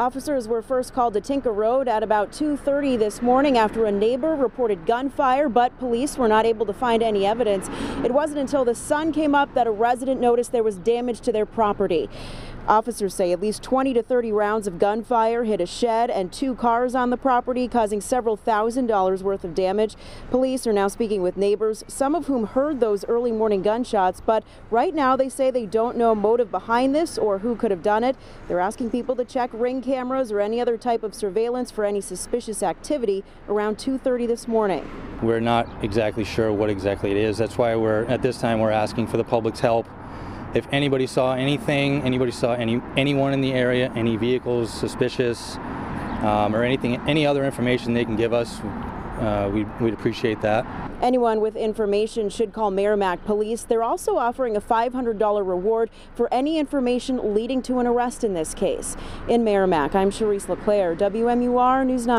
Officers were first called to Tinker Road at about 2:30 this morning after a neighbor reported gunfire, but police were not able to find any evidence. It wasn't until the sun came up that a resident noticed there was damage to their property. Officers say at least 20 to 30 rounds of gunfire hit a shed and two cars on the property, causing several thousand dollars worth of damage. Police are now speaking with neighbors, some of whom heard those early morning gunshots, but right now they say they don't know motive behind this or who could have done it. They're asking people to check ring cameras or any other type of surveillance for any suspicious activity around 2:30 this morning. We're not exactly sure what exactly it is. That's why we're at this time we're asking for the public's help if anybody saw anything, anybody saw any anyone in the area, any vehicles suspicious, um, or anything, any other information they can give us, uh, we'd, we'd appreciate that. Anyone with information should call Merrimack Police. They're also offering a $500 reward for any information leading to an arrest in this case. In Merrimack, I'm Charisse LeClaire, WMUR News 9.